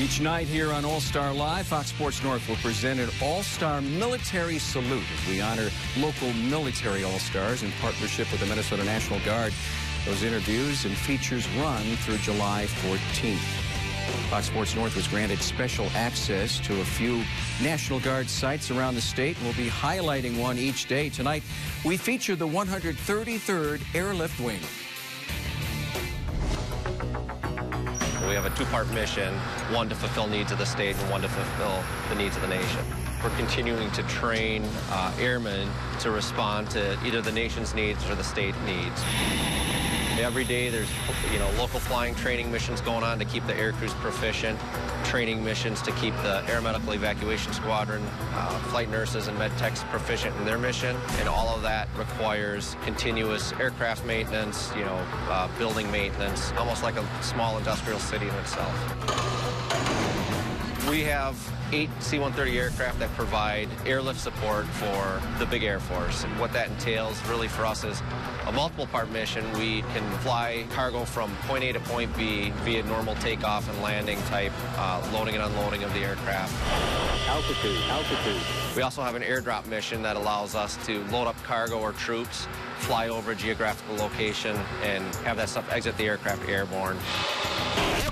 Each night here on All Star Live, Fox Sports North will present an All Star Military Salute as we honor local military All Stars in partnership with the Minnesota National Guard. Those interviews and features run through July 14th. Fox Sports North was granted special access to a few National Guard sites around the state. We'll be highlighting one each day. Tonight, we feature the 133rd Airlift Wing. We have a two-part mission, one to fulfill needs of the state and one to fulfill the needs of the nation. We're continuing to train uh, airmen to respond to either the nation's needs or the state needs. Every day there's, you know, local flying training missions going on to keep the air crews proficient, training missions to keep the Air Medical Evacuation Squadron, uh, flight nurses and med techs proficient in their mission. And all of that requires continuous aircraft maintenance, you know, uh, building maintenance, almost like a small industrial city in itself. We have eight C-130 aircraft that provide airlift support for the big Air Force. And what that entails really for us is a multiple part mission. We can fly cargo from point A to point B via normal takeoff and landing type uh, loading and unloading of the aircraft. Altitude, altitude. We also have an airdrop mission that allows us to load up cargo or troops, fly over a geographical location, and have that stuff exit the aircraft airborne.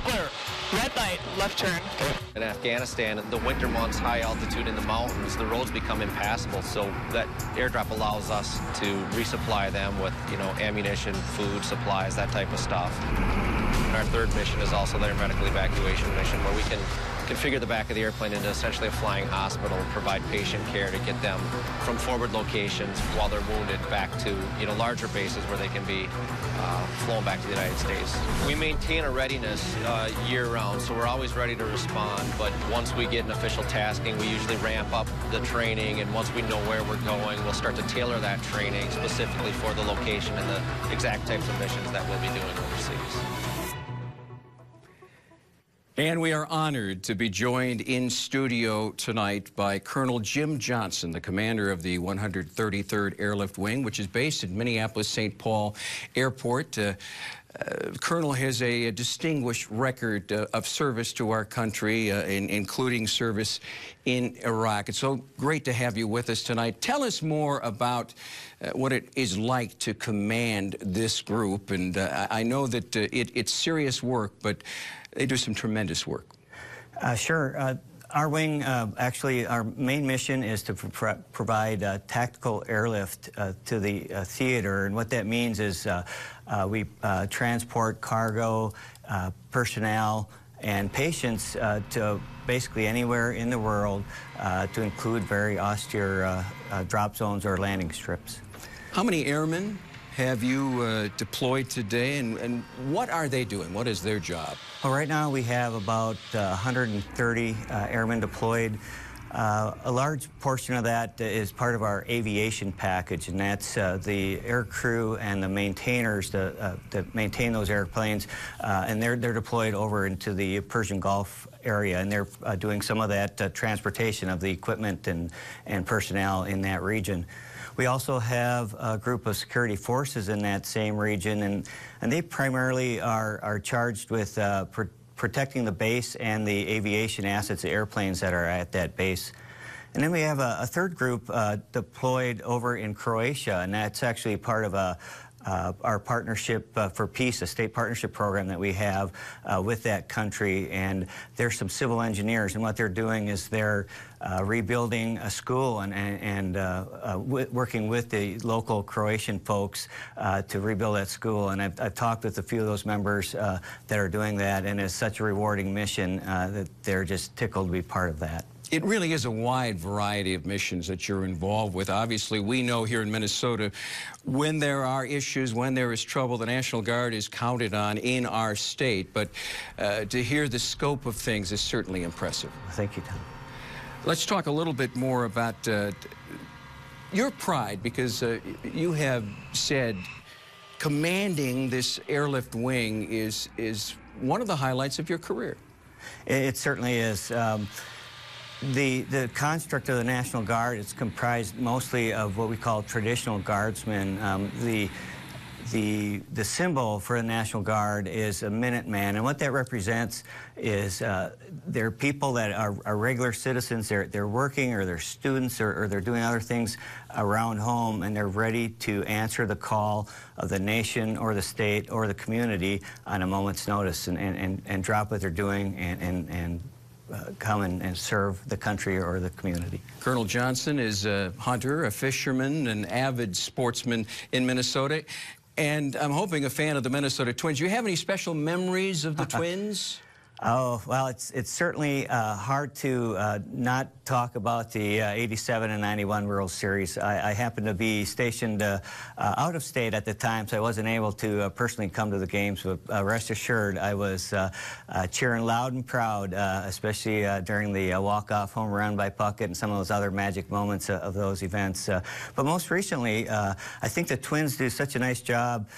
Clear. Red light, left turn. In Afghanistan, the winter months, high altitude in the mountains, the roads become impassable. So that airdrop allows us to resupply them with, you know, ammunition, food, supplies, that type of stuff. And our third mission is also their medical evacuation mission, where we can configure the back of the airplane into essentially a flying hospital, and provide patient care to get them from forward locations while they're wounded back to you know larger bases where they can be uh, flown back to the United States. We maintain a readiness uh, year-round, so we're always ready to respond. But once we get an official tasking, we usually ramp up the training, and once we know where we're going, we'll start to tailor that training specifically for the location and the exact types of missions that we'll be doing overseas. And we are honored to be joined in studio tonight by Colonel Jim Johnson, the commander of the 133rd Airlift Wing, which is based at Minneapolis-St. Paul Airport. Uh, uh, Colonel has a, a distinguished record uh, of service to our country, uh, in, including service in Iraq. It's so great to have you with us tonight. Tell us more about uh, what it is like to command this group. And uh, I know that uh, it, it's serious work, but they do some tremendous work. Sure. Uh, our wing, uh, actually, our main mission is to pro provide uh, tactical airlift uh, to the uh, theater. And what that means is we transport cargo, personnel, and patients to basically anywhere in the world to include very austere drop zones or landing strips. How many airmen have you uh, deployed today, and, and, what are they doing? What is their job? Well, right now we have about uh, 130 uh, airmen deployed. Uh, a large portion of that is part of our aviation package, and that's uh, the air crew and the maintainers that, uh, maintain those airplanes, and they're, they're deployed over into the Persian Gulf area, and they're doing some of that transportation of the equipment and, and personnel in that region. We also have a group of security forces in that same region, and, and they primarily are, are charged with uh, pr protecting the base and the aviation assets, the airplanes that are at that base. And then we have a, a third group uh, deployed over in Croatia, and that's actually part of a, uh, our partnership uh, for peace, a state partnership program that we have uh, with that country. And there's some civil engineers, and what they're doing is they're uh, rebuilding a school and, and, uh, uh, working with the local Croatian folks to rebuild that school. And I've, I've, talked with a few of those members that are doing that, and it's such a rewarding mission that they're just tickled to be part of that. It really is a wide variety of missions that you're involved with. Obviously, we know here in Minnesota, when there are issues, when there is trouble, the National Guard is counted on in our state. But uh, to hear the scope of things is certainly impressive. Thank you, Tom. Let's talk a little bit more about uh, your pride, because uh, you have said commanding this airlift wing is, is one of the highlights of your career. It, certainly is. Um, the, the construct of the National Guard is comprised mostly of what we call traditional guardsmen. Um, the, the the symbol for the National Guard is a Minuteman, and what that represents is uh, they're people that are, are regular citizens. They're they're working or they're students or, or they're doing other things around home, and they're ready to answer the call of the nation or the state or the community on a moment's notice, and and, and, and drop what they're doing and and. and uh, come and, and serve the country or the community. Colonel Johnson is a hunter, a fisherman, an avid sportsman in Minnesota, and I'm hoping a fan of the Minnesota Twins. Do you have any special memories of the Twins? Oh, well, it's, it's certainly uh, hard to uh, not talk about the uh, 87 and 91 World Series. I, I happened to be stationed uh, uh, out of state at the time, so I wasn't able to uh, personally come to the games, but rest assured, I was cheering loud and proud, especially during the walk-off home run by Puckett and some of those other magic moments of those events. But most recently, I think the Twins do such a nice job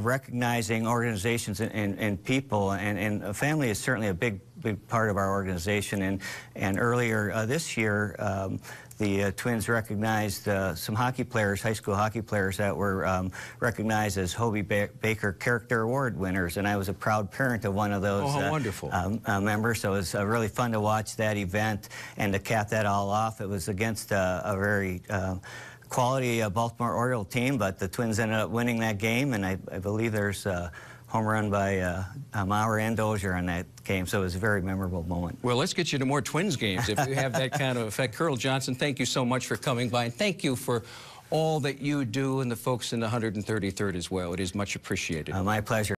recognizing organizations and, and, and people, and, and a family is certainly a big, big part of our organization. And, and earlier uh, this year, um, the uh, Twins recognized uh, some hockey players, high school hockey players, that were um, recognized as Hobey ba Baker Character Award winners, and I was a proud parent of one of those Oh, uh, wonderful. um, uh, members. So it was uh, really fun to watch that event, and to cap that all off, it was against uh, a very uh, quality uh, Baltimore Oriole team, but the Twins ended up winning that game, and I, I believe there's home run by uh, Mauer and Dozier on that game, so it was a very memorable moment. Well, let's get you to more Twins games if you have that kind of effect. Colonel Johnson, thank you so much for coming by, and thank you for all that you do and the folks in the 133rd as well. It is much appreciated. Uh, my pleasure.